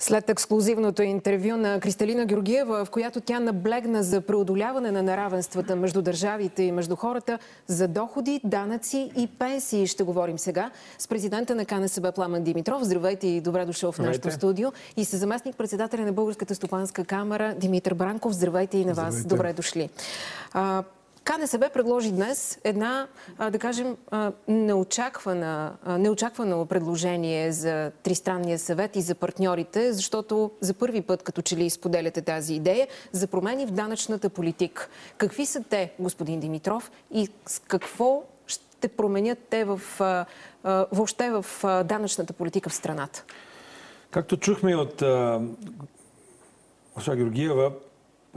След ексклюзивното интервю на Кристалина Георгиева, в която тя наблегна за преодоляване на неравенствата между държавите и между хората, за доходи, данъци и пенсии ще говорим сега с президента на КНСБ Пламен Димитров. Здравейте и добре дошъл в нашото студио. И с заместник председателя на Българската стопанска камера Димитър Бранков. Здравейте и на вас. Здравейте. Добре дошли. КНСБ предложи днес една, да кажем, неочаквано предложение за Тристранния съвет и за партньорите, защото за първи път, като че ли изподеляте тази идея, за промени в данъчната политика. Какви са те, господин Димитров, и с какво ще променят те в, въобще в данъчната политика в страната? Както чухме от госпожа Георгиева,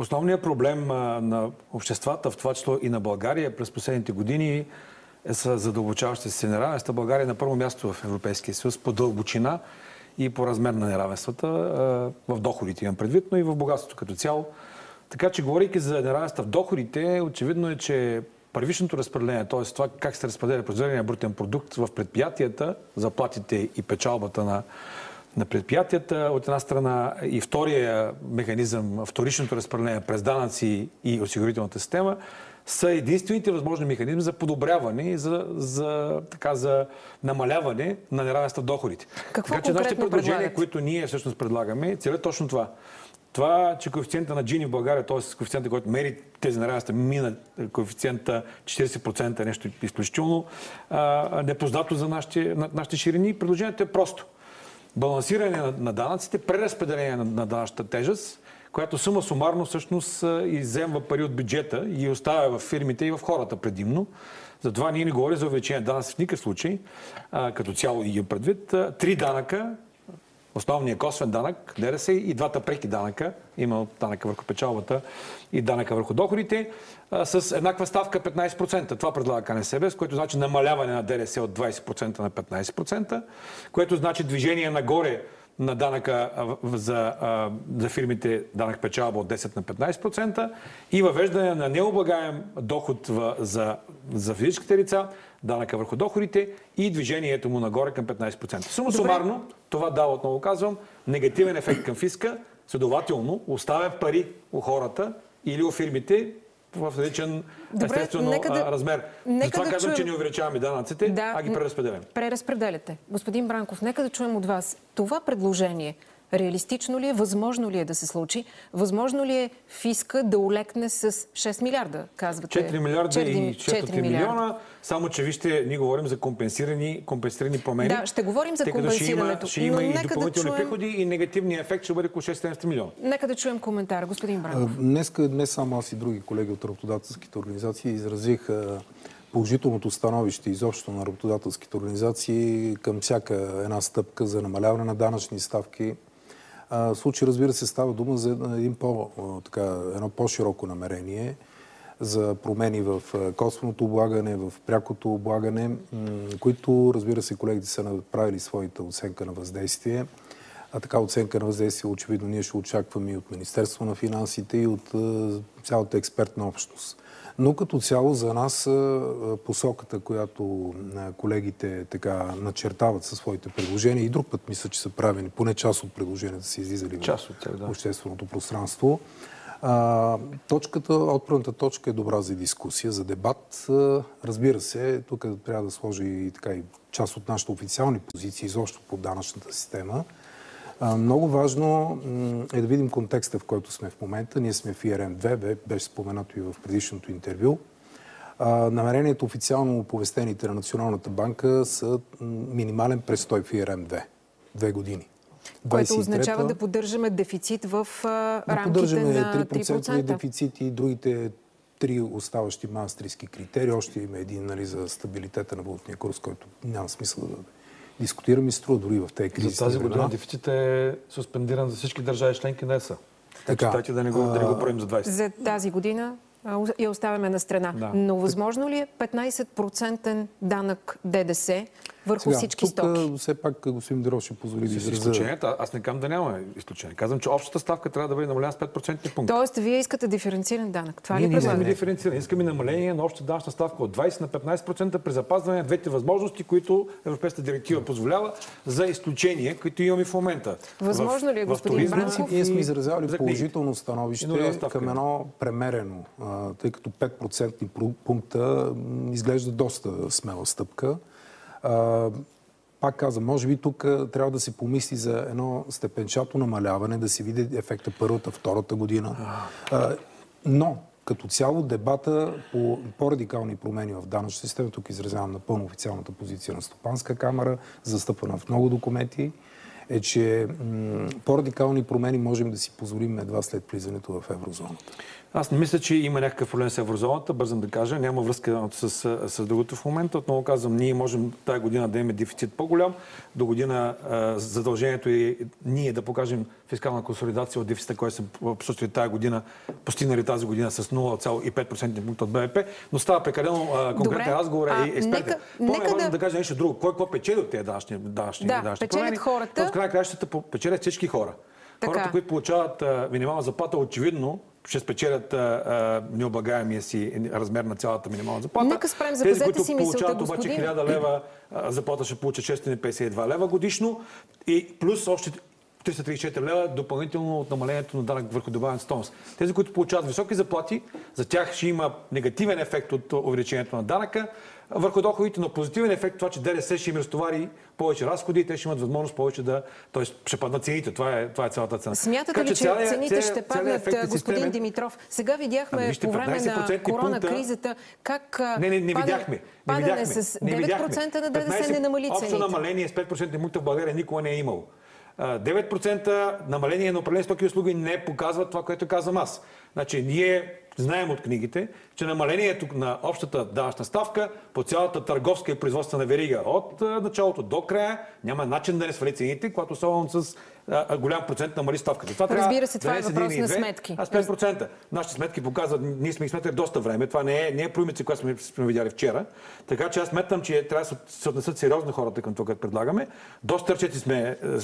Основният проблем на обществата, в това число и на България през последните години е с задълбочаващите се неравенства. България е на първо място в Европейския съюз по дълбочина и по размер на неравенствата в доходите имам предвид, но и в богатството като цяло. Така че, говорейки за неравенства в доходите, очевидно е, че първичното разпределение, т.е. това как се разпределя произведения брутен продукт в предприятията, заплатите и печалбата на на предприятията, от една страна и втория механизъм, вторичното разпределение през данъци и осигурителната система, са единствените възможни механизми за подобряване и за, за, така, за намаляване на неравенства в доходите. Какво така че нашите предложения, предлагат? които ние всъщност предлагаме, целят точно това. Това, че коефициента на Джини в България, т.е. коефициента, който мери тези неравенства, мина коефициента 40% е нещо изключително а, непознато за нашите, на, нашите ширини. Предложението е просто – балансиране на, данъците, преразпределение на, на данъчната тежест, която сума сумарно всъщност иземва пари от бюджета и оставя в фирмите и в хората предимно. Затова ние не говорим за увеличение данъци в никакъв случай, като цяло и предвид. Три данъка, основният косвен данък, ДРС и двата преки данъка, има данъка върху печалбата и данъка върху доходите, с еднаква ставка 15%. Това предлага КНСБ, с което значи намаляване на ДРС от 20% на 15%, което значи движение нагоре на данъка за, за фирмите данък печалба от 10 на 15% и въвеждане на необлагаем доход за, за физическите лица, данъка върху доходите и движението му нагоре към 15%. Само сумарно, това дава, отново казвам, негативен ефект към фиска, следователно оставя пари у хората или у фирмите в различен естествено нека да, размер. Нека Затова да казвам, чуем... че не увеличаваме данъците, да, а ги преразпределяме. Преразпределяте. Господин Бранков, нека да чуем от вас. Това предложение Реалистично ли е, възможно ли е да се случи? Възможно ли е фиска да олекне с 6 милиарда, казвате? 4 милиарда 4, и 4, 4 милиона. Само, че вижте, ние говорим за компенсирани, компенсирани промени. Да, ще говорим за компенсирането. Ще има, ще има и допълнителни да чуем... приходи и негативният ефект ще бъде около 6-7 милиона. Нека да чуем коментар. Господин Бранков. Днес, не само аз и други колеги от работодателските организации изразиха положителното становище изобщо на работодателските организации към всяка една стъпка за намаляване на данъчни ставки, случай, разбира се, става дума за един по, така, едно по-широко намерение за промени в косвеното облагане, в прякото облагане, които, разбира се, колегите са направили своята оценка на въздействие. А така оценка на въздействие, очевидно, ние ще очакваме и от Министерство на финансите, и от цялата експертна общност. Но като цяло за нас посоката, която колегите така начертават със своите предложения и друг път мисля, че са правени, поне част от предложенията са излизали част от тях, да. в общественото пространство. А, точката, отправната точка е добра за дискусия, за дебат. Разбира се, тук трябва да сложи и, така, и част от нашите официални позиции изобщо по данъчната система. Много важно е да видим контекста, в който сме в момента. Ние сме в ИРМ-2, беше споменато и в предишното интервю. Намерението официално оповестените на Националната банка са минимален престой в ИРМ-2. Две години. Което означава да поддържаме дефицит в рамките да поддържаме на 3%. дефицит и другите три оставащи мастерски критерии. Още има един нали, за стабилитета на валутния курс, който няма смисъл да дискутираме и струва дори в тези кризи. За тази година дефицит е суспендиран за всички държави членки на ЕСА. Така, така да не го, а... да не го правим за 20. За тази година я оставяме на страна. Да. Но възможно ли е 15% данък ДДС върху Сега, всички тук, стоки. все пак господин Диров ще позволи да изразя. изключенията, аз не казвам да няма изключение. Казвам, че общата ставка трябва да бъде намалена с 5% пункта. Тоест, вие искате диференциран данък. Това Ние ли не искаме предлагате? диференциране, искаме намаление на общата данъчна ставка от 20 на 15% при запазване на двете възможности, които Европейската директива позволява за изключения, които имаме в момента. Възможно ли е, господин Бранков? Ние сме изразявали за положително становище към едно премерено, тъй като 5% пру- пункта изглежда доста смела стъпка. Пак казвам, може би тук трябва да се помисли за едно степенчато намаляване, да се види ефекта първата, втората година. Но, като цяло, дебата по по-радикални промени в данъчната система, тук изразявам напълно официалната позиция на Стопанска камера, застъпвана в много документи, е, че по-радикални промени можем да си позволим едва след влизането в еврозоната. Аз не мисля, че има някакъв проблем с еврозоната, бързам да кажа. Няма връзка с, с, с другото в момента. Отново казвам, ние можем тази година да имаме дефицит по-голям. До година а, задължението е ние да покажем фискална консолидация от дефицита, който са посочили тази година, постигнали тази година с 0,5% пункта от БВП. Но става прекалено а, конкретен Добре. разговор А, и експерти. По-важно нека да... да- кажа нещо друго. Кой какво печели от тези данъчни, данъчни, Да, данъчни печелят промени? хората. На краищата по- печелят всички хора. Така. Хората, които получават а, минимална заплата, очевидно ще спечелят необлагаемия си размер на цялата минимална заплата. Нека спрем, Тези, които си мисълта, получават обаче господин. 1000 лева заплата, ще получат 652 лева годишно и плюс още 334 лева допълнително от намалението на данък върху добавен стойност. Тези, които получават високи заплати, за тях ще има негативен ефект от увеличението на данъка върху доходите, но позитивен ефект това, че ДДС ще им разтовари повече разходи и те ще имат възможност повече да... т.е. ще паднат цените. Това е, това е цялата цена. Смятате Така ли, че целият- цените целият- ще паднат, е господин системен. Димитров? Сега видяхме Ами вижте, по време на 15% корона пункта- кризата как Не, не, не падане- видяхме. Не видяхме. с Не 9% видяхме. на ДДС 15 не намали Общо цените. намаление с 5% пункта в България никога не е имало. А, 9% намаление на определени стоки и услуги не показва това, което казвам аз. Значи, ние знаем от книгите, че намалението на общата данъчна ставка по цялата търговска и производствена верига от началото до края няма начин да не свали цените, когато особено с голям процент намали ставката. Това трябва Разбира се, това да е с въпрос на сметки. А с 5%. Нашите сметки показват, ние сме ги сметали доста време. Това не е, не е проимица, която сме, сме видяли вчера. Така че аз сметам, че трябва да се- отнесат сериозно хората към това, което предлагаме. Доста ръчети сме, е,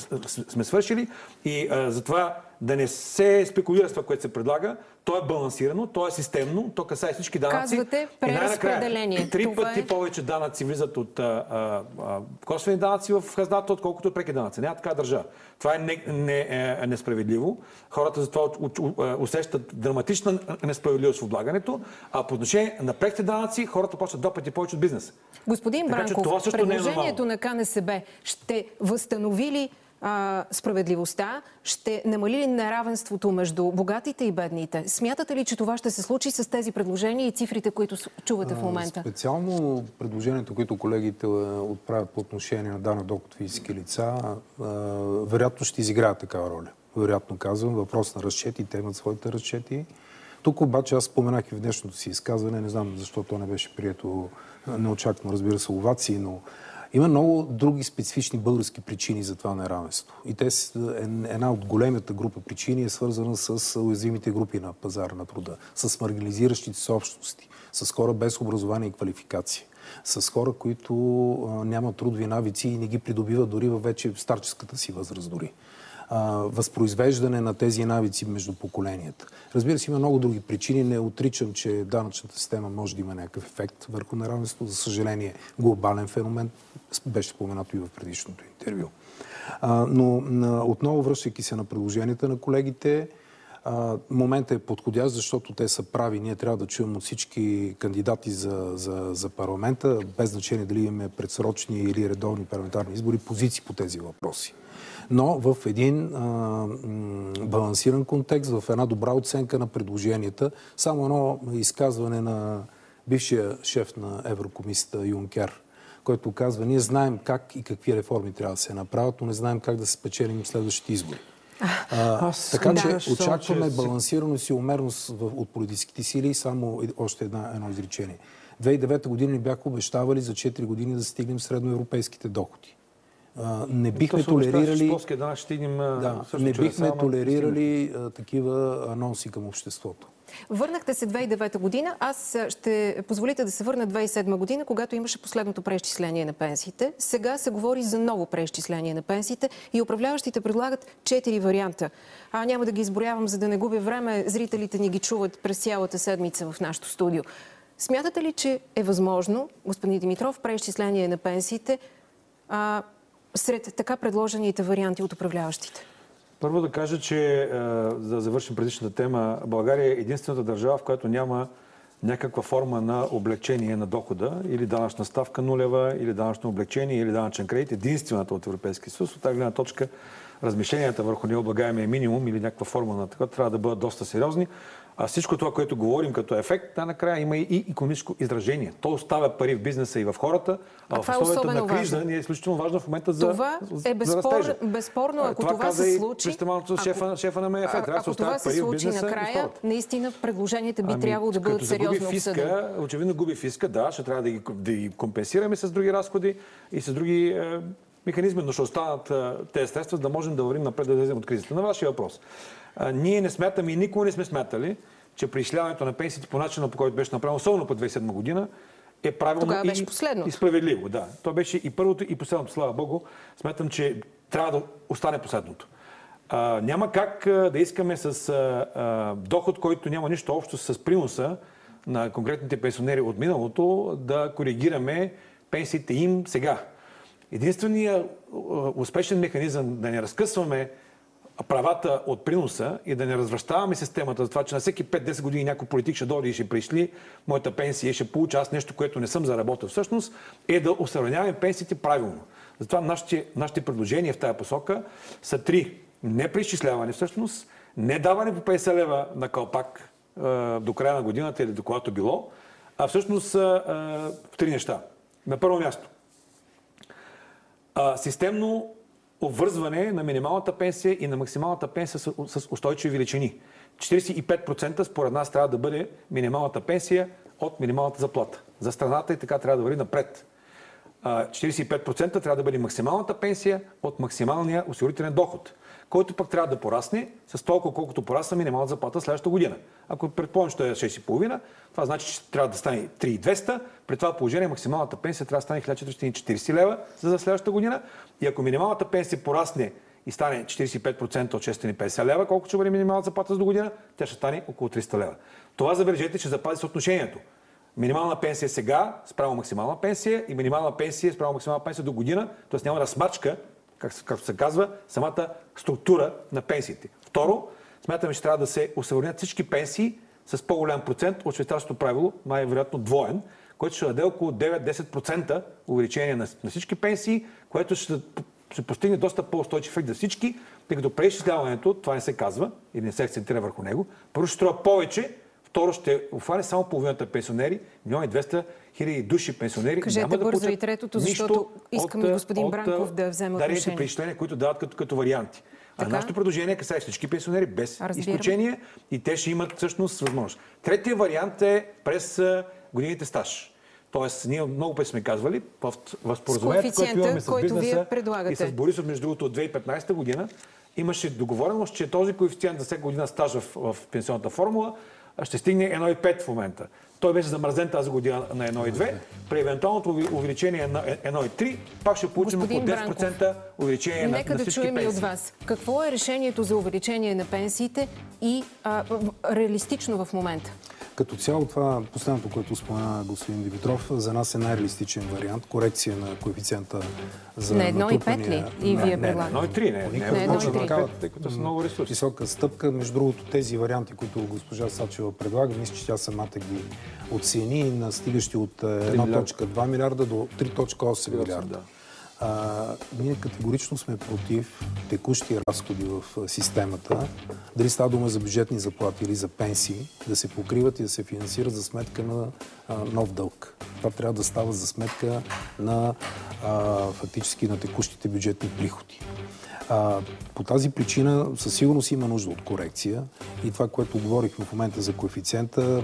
сме свършили и а, затова да не се спекулира с това, което се предлага. То е балансирано, то е системно, то касае всички данъци. Казвате преразпределение. Три пъти е- повече данъци влизат от а, а, а, косвени данъци в хазната, отколкото от преки данъци. Няма така държа. Това е не, не, е, несправедливо. Хората затова а, усещат драматична несправедливост в облагането, а по отношение на преките данъци хората плащат два пъти повече от бизнес. Господин Така че Бранков, това също не е предложението на КНСБ ще възстанови ли а, справедливостта, ще намали ли неравенството между богатите и бедните? Смятате ли, че това ще се случи с тези предложения и цифрите, които чувате в момента? Специално предложението, които колегите отправят по отношение на дана доход физически лица, вероятно ще изиграят такава роля. Вероятно казвам, въпрос на разчети, те имат своите разчети. Тук обаче аз споменах и в днешното си изказване, не знам защо то не беше прието неочаквано, разбира се, овации, но има много други специфични български причини за това неравенство. И те е- една от големата група причини е свързана с уязвимите групи на пазара на труда, с маргинализиращите се общности, с хора без образование и квалификация, с хора, които а, нямат трудови навици и не ги придобиват дори във вече в старческата си възраст дори. А, възпроизвеждане на тези навици между поколенията. Разбира се, има много други причини. Не отричам, че данъчната система може да има някакъв ефект върху неравенство. За съжаление, глобален феномен беше споменато и в предишното интервю. Но отново, връщайки се на предложенията на колегите, а, моментът е подходящ, защото те са прави. Ние трябва да чуем от всички кандидати за, за, за парламента, без значение дали имаме предсрочни или редовни парламентарни избори, позиции по тези въпроси. Но в един а, балансиран контекст, в една добра оценка на предложенията, само едно изказване на бившия шеф на Еврокомисията Юнкер, който казва, ние знаем как и какви реформи трябва да се направят, но не знаем как да се спечелим следващите избори. А, Аз така да. че само, очакваме балансираност и умерност в- от политическите сили. Само и- още една, едно изречение. 2009 година ни бяха обещавали за 4 години да стигнем средноевропейските доходи. Не бихме толерирали... Да, ще стигнем, да, не бихме толерирали а, такива анонси към обществото. Върнахте се 2009 година. Аз ще позволите да се върна 2007 година, когато имаше последното преизчисление на пенсиите. Сега се говори за ново преизчисление на пенсиите и управляващите предлагат четири варианта. А няма да ги изборявам, за да не губя време. Зрителите ни ги чуват през цялата седмица в нашото студио. Смятате ли, че е възможно, господин Димитров, преизчисление на пенсиите а, сред така предложените варианти от управляващите? Първо да кажа, че за да завършим предишната тема, България е единствената държава, в която няма някаква форма на облегчение на дохода или данъчна ставка нулева, или данъчно облегчение, или данъчен кредит. Единствената от Европейския съюз. От тази гледна точка размишленията върху необлагаемия минимум или някаква форма на такова трябва да бъдат доста сериозни. А всичко това, което говорим като ефект, да, накрая има и економическо изражение. То оставя пари в бизнеса и в хората, а, а в е условията на криза ни е изключително важно в момента за Това е безспор, за безспорно, ако това, това се случи... Ако, шефа, шефа на МФ. Трябва това се случи накрая, наистина предложенията би ами, трябвало да бъдат сериозно обсъдени. Очевидно губи фиска, да, ще трябва да ги, да ги компенсираме с други разходи и с други е, механизми, но ще останат тези средства, за да можем да вървим напред да излезем от кризата. На вашия въпрос. А, ние не смятаме и никога не сме смятали, че при изчисляването на пенсиите по начина, по който беше направено, особено по 2007 година, е правилно беше и, и справедливо. Да. То беше и първото, и последното, слава Богу. Смятам, че трябва да остане последното. А, няма как а, да искаме с а, а, доход, който няма нищо общо с приноса на конкретните пенсионери от миналото, да коригираме пенсиите им сега. Единственият успешен механизъм да не разкъсваме правата от приноса и да не развръщаваме системата за това, че на всеки 5-10 години някой политик ще дойде и ще пришли моята пенсия и ще получа аз нещо, което не съм заработил всъщност, е да осъвременяваме пенсиите правилно. Затова нашите, нашите предложения в тази посока са три. Не преизчисляване всъщност, не даване по 50 лева на кълпак е, до края на годината или до когато било, а всъщност е, е, три неща. На първо място, системно обвързване на минималната пенсия и на максималната пенсия с, с устойчиви величини. 45% според нас трябва да бъде минималната пенсия от минималната заплата. За страната и така трябва да върви напред. 45% трябва да бъде максималната пенсия от максималния осигурителен доход който пък трябва да порасне с толкова, колкото порасна минималната заплата следващата година. Ако предположим, че е 6,5, това значи, че трябва да стане 3,200. При това положение максималната пенсия трябва да стане 1440 лева за следващата година. И ако минималната пенсия порасне и стане 45% от 650 лева, колко ще бъде минималната заплата за до година, тя ще стане около 300 лева. Това забележете, че запази съотношението. Минимална пенсия сега спрямо максимална пенсия и минимална пенсия спрямо максимална пенсия до година, т.е. няма да смачка както се казва, самата структура на пенсиите. Второ, смятаме, че трябва да се осъвременят всички пенсии с по-голям процент от швейцарското правило, най-вероятно двоен, което ще даде около 9-10% увеличение на, на всички пенсии, което ще, ще постигне доста по-устойчив ефект за всички, тъй като преизчисляването, това не се казва или не се акцентира върху него, първо ще струва повече, второ ще обхване само половината пенсионери, милиони и 200 хиляди души пенсионери. Кажете няма бързо да и третото, защото искам и господин от, Бранков да вземе отношение. преизчисления, които дават като, като варианти. Така? А нашето предложение касае всички пенсионери без Разбирам. изключение и те ще имат всъщност възможност. Третия вариант е през годините стаж. Тоест, ние много пъти сме казвали в, в споразумението, което имаме с бизнеса и с Борисов, между другото, от 2015 година, имаше договореност, че този коефициент за всяка година стаж в, в пенсионната формула ще стигне 1,5 в момента. Той беше замразен тази година на 1,2. При евентуалното увеличение на 1,3 пак ще получим около 10% увеличение Нека на, на всички да чуем пенсии. и от вас. Какво е решението за увеличение на пенсиите и а, реалистично в момента? Като цяло това, последното, което спомена господин Димитров, за нас е най-реалистичен вариант. Корекция на коефициента за На 1,5 ли? И вие предлагате? На 1,3 не. Не, не, може да тъй като са много ресурси. Висока стъпка. Между другото, тези варианти, които госпожа Сачева предлага, мисля, че тя самата ги оцени на стигащи от 1.2 милиарда до 3.8 милиарда. А, ние категорично сме против текущи разходи в системата, дали става дума за бюджетни заплати или за пенсии, да се покриват и да се финансират за сметка на а, нов дълг. Това трябва да става за сметка на а, фактически на текущите бюджетни приходи. А, по тази причина със сигурност има нужда от корекция и това, което говорихме в момента за коефициента,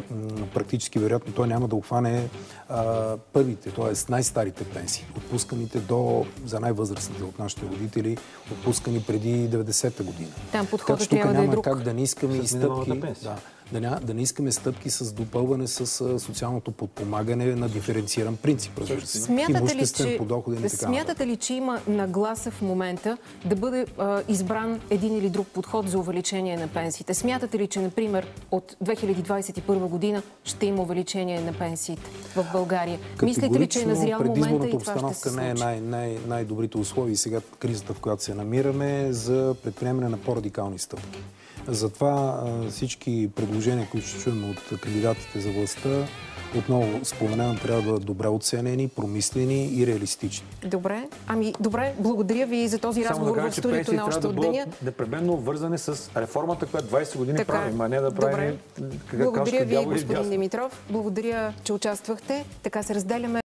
практически вероятно той няма да обхване а, първите, т.е. най-старите пенсии, отпусканите до, за най-възрастните от нашите родители, отпускани преди 90-та година. Там подходът Така трябва да е няма друг. как да не искаме и стъпки. Да, да, ня, да не искаме стъпки с допълване с социалното подпомагане на диференциран принцип, разбира се. Смятате ли, че, подоходен смятате ли, че има нагласа в момента да бъде а, избран един или друг подход за увеличение на пенсиите? Смятате ли, че, например, от 2021 година ще има увеличение на пенсиите в България? Мислите ли, че е назрял момента и това ще се обстановка не е най- най- най-добрите условия и сега кризата, в която се намираме, за предприемане на по-радикални стъпки. Затова всички предложения, които ще чуем от кандидатите за властта, отново споменавам, трябва да бъдат добре оценени, промислени и реалистични. Добре. Ами, добре, благодаря ви за този Само да разговор кажа, в студиото на още да от деня. непременно вързани с реформата, която 20 години Така е. правим, а не да Добре. правим как Благодаря кашка ви, дявол и господин дясно. Димитров. Благодаря, че участвахте. Така се разделяме.